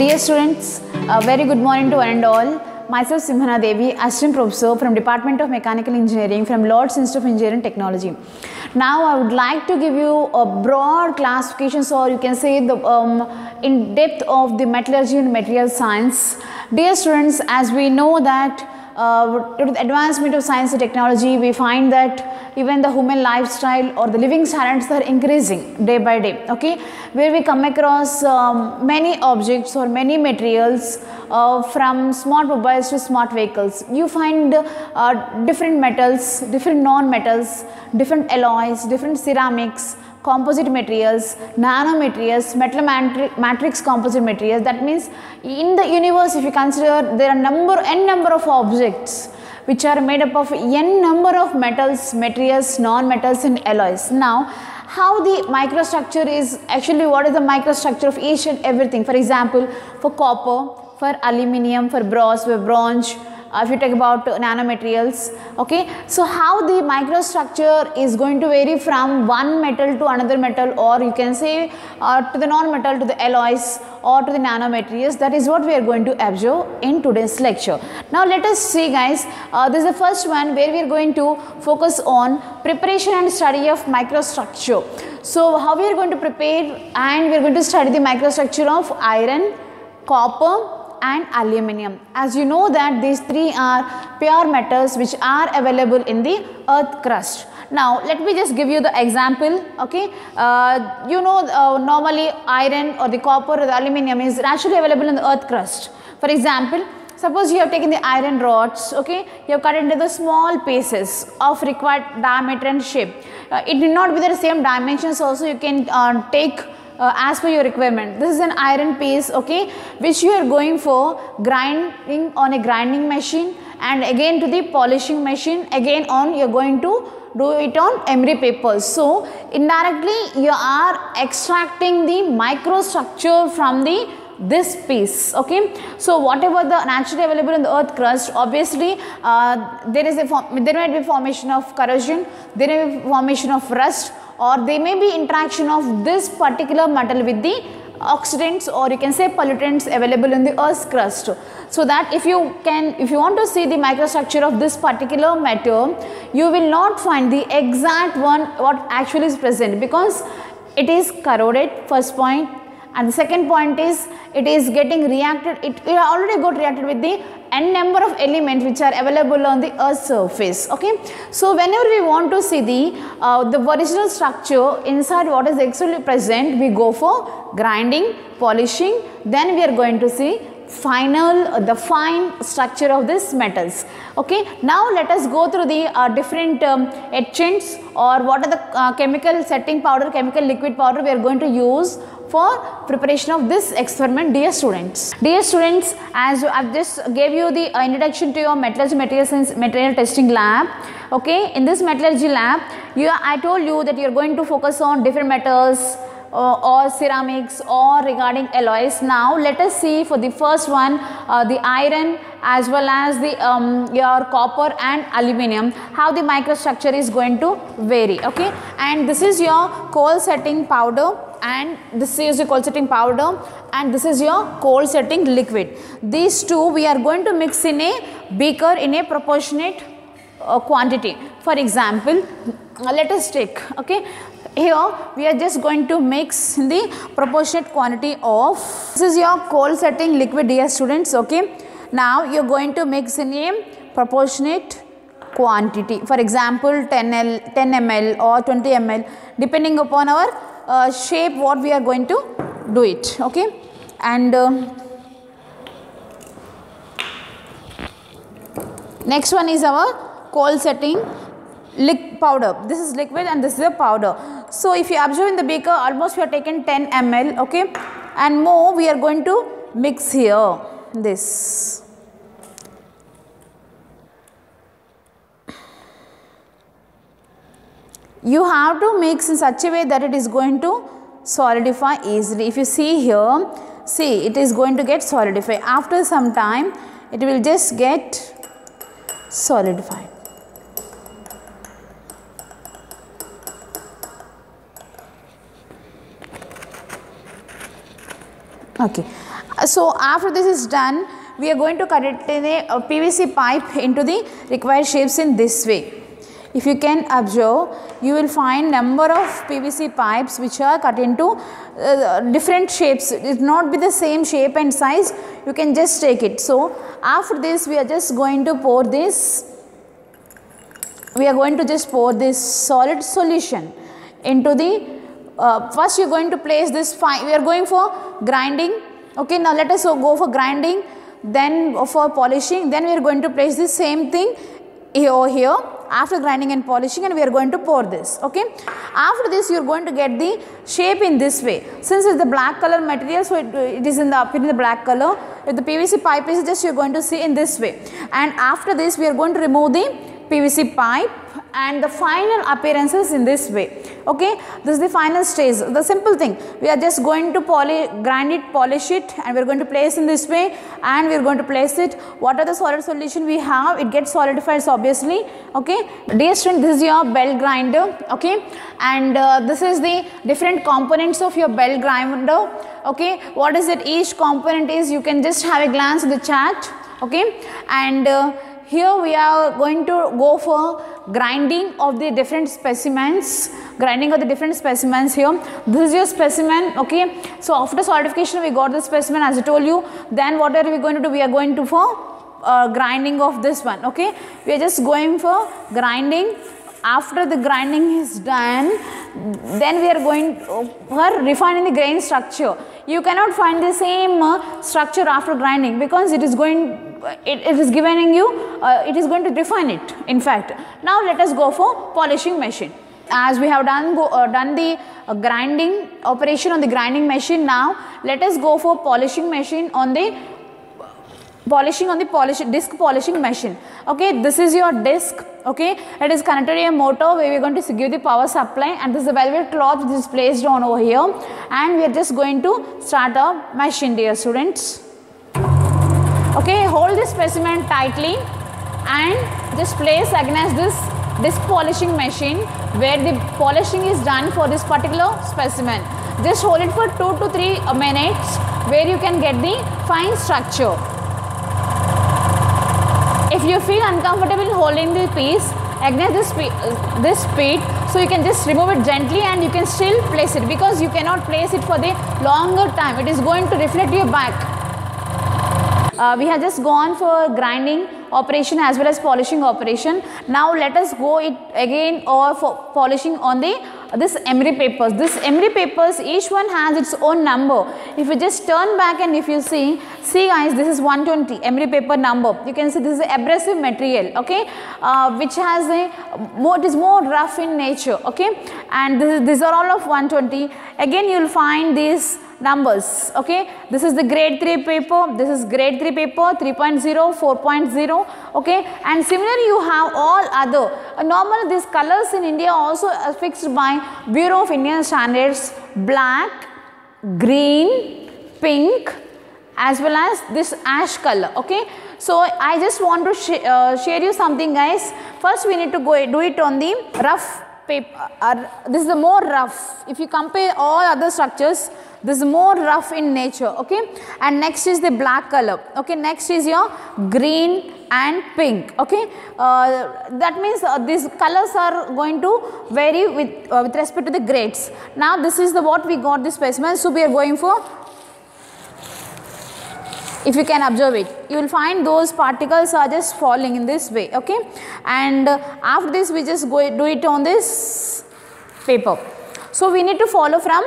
Dear students, a very good morning to one and all. Myself Simhana Devi, Assistant Professor from Department of Mechanical Engineering from Lords Institute of Engineering Technology. Now I would like to give you a broad classifications or you can say the um, in depth of the metallurgy and material science. Dear students, as we know that uh, the advancement of science and technology, we find that even the human lifestyle or the living standards are increasing day by day. Okay, where we come across um, many objects or many materials uh, from smart mobiles to smart vehicles. You find uh, different metals, different non-metals, different alloys, different ceramics, composite materials, nanomaterials, metal matrix composite materials. That means in the universe if you consider there are number n number of objects which are made up of n number of metals, materials, non-metals and alloys. Now how the microstructure is actually what is the microstructure of each and everything. For example, for copper, for aluminium, for bronze, for bronze, uh, if you talk about nanomaterials okay? So how the microstructure is going to vary from one metal to another metal or you can say uh, to the non-metal to the alloys or to the nanomaterials that is what we are going to observe in today's lecture. Now let us see guys uh, this is the first one where we are going to focus on preparation and study of microstructure. So how we are going to prepare and we are going to study the microstructure of iron copper and aluminium. As you know that these three are pure metals which are available in the earth crust. Now let me just give you the example okay. Uh, you know uh, normally iron or the copper or the aluminium is naturally available in the earth crust. For example suppose you have taken the iron rods okay you have cut into the small pieces of required diameter and shape. Uh, it need not be the same dimensions also you can uh, take uh, as per your requirement. This is an iron piece okay which you are going for grinding on a grinding machine and again to the polishing machine again on you are going to do it on emery papers. So indirectly you are extracting the microstructure from the this piece okay so whatever the naturally available in the earth crust obviously uh, there is a there might be formation of corrosion there may be formation of rust or there may be interaction of this particular metal with the oxidants or you can say pollutants available in the earth's crust. So that if you can, if you want to see the microstructure of this particular metal, you will not find the exact one what actually is present because it is corroded first point and the second point is it is getting reacted, it, it already got reacted with the n number of elements which are available on the earth surface okay? So whenever we want to see the uh, the original structure inside what is actually present we go for grinding polishing then we are going to see final uh, the fine structure of these metals okay? Now let us go through the uh, different um, etchants or what are the uh, chemical setting powder chemical liquid powder we are going to use for preparation of this experiment dear students. Dear students as I have just gave you the uh, introduction to your metallurgy material science material testing lab okay in this metallurgy lab you I told you that you are going to focus on different metals uh, or ceramics or regarding alloys. Now let us see for the first one uh, the iron as well as the um, your copper and aluminium how the microstructure is going to vary okay and this is your cold setting powder and this is your cold setting powder and this is your cold setting liquid. These two we are going to mix in a beaker in a proportionate uh, quantity. For example, uh, let us take okay here we are just going to mix the proportionate quantity of this is your cold setting liquid dear students okay. Now you are going to mix in a proportionate quantity. For example 10 L 10 ml or 20 ml depending upon our uh, shape what we are going to do it okay? And uh, next one is our cold setting lick powder. This is liquid and this is a powder so if you observe in the beaker almost we are taken 10 ml okay and more we are going to mix here this you have to mix in such a way that it is going to solidify easily. If you see here, see it is going to get solidified. After some time, it will just get solidified. Okay. So after this is done, we are going to cut it in a, a PVC pipe into the required shapes in this way. If you can observe, you will find number of PVC pipes which are cut into uh, different shapes. It not be the same shape and size. You can just take it. So after this, we are just going to pour this. We are going to just pour this solid solution into the. Uh, first, you are going to place this. Fine. We are going for grinding. Okay. Now let us go for grinding. Then for polishing. Then we are going to place the same thing here here after grinding and polishing and we are going to pour this okay after this you are going to get the shape in this way since it's the black color material so it, it is in the up in the black color if the pvc pipe is just you are going to see in this way and after this we are going to remove the pvc pipe and the final appearances in this way. Okay? This is the final stage. The simple thing. We are just going to poly grind it polish it and we are going to place in this way and we are going to place it. What are the solid solution we have? It gets solidified obviously. Okay? Dear student this is your belt grinder. Okay? And uh, this is the different components of your belt grinder. Okay? What is it? Each component is you can just have a glance at the chart okay? And uh, here we are going to go for grinding of the different specimens, grinding of the different specimens here. This is your specimen, okay. So after solidification we got the specimen as I told you. Then what are we going to do? We are going to for uh, grinding of this one, okay. We are just going for grinding after the grinding is done then we are going for refining the grain structure you cannot find the same uh, structure after grinding because it is going it, it is giving you uh, it is going to define it in fact. Now let us go for polishing machine. As we have done go, uh, done the uh, grinding operation on the grinding machine now let us go for polishing machine on the polishing on the polish disc polishing machine. Okay this is your disc okay? It is connected to a motor where we are going to give the power supply and this is a velvet cloth which is placed on over here. And we are just going to start our machine dear students okay hold this specimen tightly and just place against this disc polishing machine where the polishing is done for this particular specimen. Just hold it for 2 to 3 uh, minutes where you can get the fine structure. If you feel uncomfortable holding the piece against this, uh, this speed so you can just remove it gently and you can still place it because you cannot place it for the longer time. It is going to reflect your back uh, we have just gone for grinding operation as well as polishing operation now let us go it again or for polishing on the this emery papers. This emery papers each one has its own number. If you just turn back and if you see, see guys this is 120 emery paper number. You can see this is abrasive material okay uh, which has a more it is more rough in nature okay and this, these are all of 120. Again you will find these numbers okay? This is the grade 3 paper. This is grade 3 paper 3.0 4.0 okay? And similarly you have all other. Uh, normally these colors in india also are fixed by bureau of indian standards black green pink as well as this ash color okay? So i just want to sh uh, share you something guys. First we need to go do it on the rough paper uh, this is the more rough. If you compare all other structures this is more rough in nature okay? And next is the black color okay? Next is your green and pink okay? Uh, that means uh, these colors are going to vary with uh, with respect to the grades. Now this is the what we got the specimen. So we are going for if you can observe it you will find those particles are just falling in this way okay and after this we just go do it on this paper so we need to follow from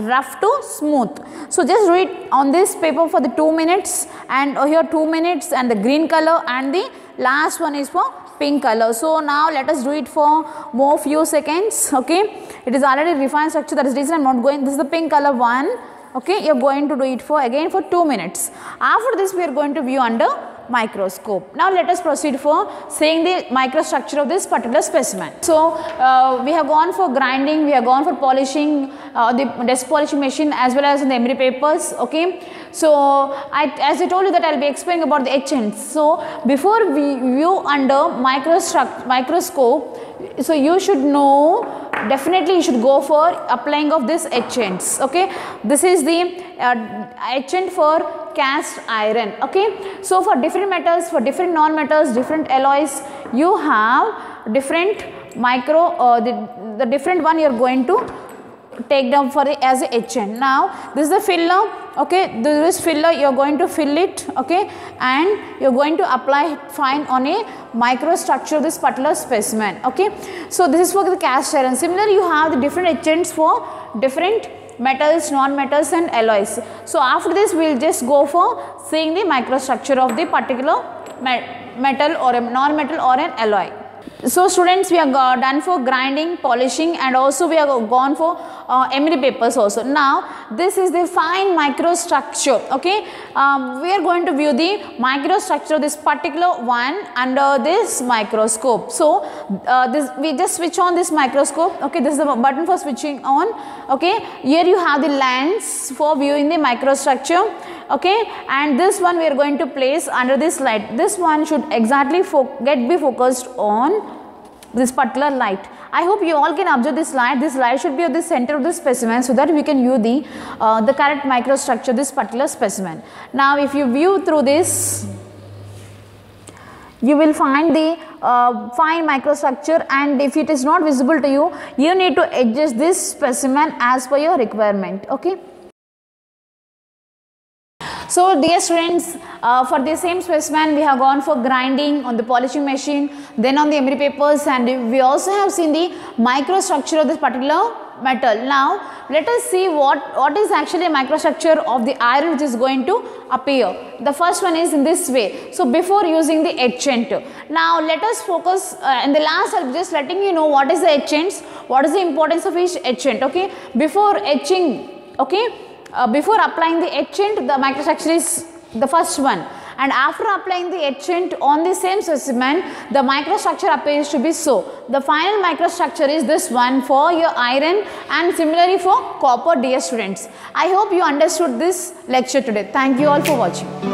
rough to smooth. So just do it on this paper for the 2 minutes and here 2 minutes and the green color and the last one is for pink color. So now let us do it for more few seconds okay. It is already refined structure that is reason I am not going this is the pink color one okay you are going to do it for again for 2 minutes. After this we are going to view under microscope. Now let us proceed for seeing the microstructure of this particular specimen. So uh, we have gone for grinding, we have gone for polishing uh, the disc polishing machine as well as the emery papers. Okay. So I, as I told you that I will be explaining about the etchants. So before we view under microscope, so you should know definitely you should go for applying of this etchants okay? This is the uh, etchant for cast iron okay? So for different metals for different non-metals different alloys you have different micro uh, the, the different one you are going to take down for the as a etchant now this is the filler okay? This is filler you are going to fill it okay? And you are going to apply fine on a microstructure this particular specimen okay? So this is for the cast iron. Similarly you have the different etchants for different metals non-metals and alloys. So after this we will just go for seeing the microstructure of the particular metal or a non-metal or an alloy so students we are done for grinding, polishing and also we have gone for uh, emery papers also. Now this is the fine microstructure okay. Um, we are going to view the microstructure of this particular one under this microscope. So uh, this we just switch on this microscope okay this is the button for switching on okay. Here you have the lens for viewing the microstructure okay? And this one we are going to place under this light. This one should exactly get be focused on this particular light. I hope you all can observe this light. This light should be at the center of the specimen so that we can view the uh, the correct microstructure this particular specimen. Now if you view through this you will find the uh, fine microstructure and if it is not visible to you you need to adjust this specimen as per your requirement. Okay so dear students, uh, for the same specimen we have gone for grinding on the polishing machine, then on the emery papers and we also have seen the microstructure of this particular metal. Now let us see what, what is actually a microstructure of the iron which is going to appear. The first one is in this way. So before using the etchant. Now let us focus uh, in the last I will just letting you know what is the etchants, what is the importance of each etchant okay. Before etching okay uh, before applying the etchant the microstructure is the first one and after applying the etchant on the same specimen the microstructure appears to be so. The final microstructure is this one for your iron and similarly for copper dear students. I hope you understood this lecture today. Thank you all for watching.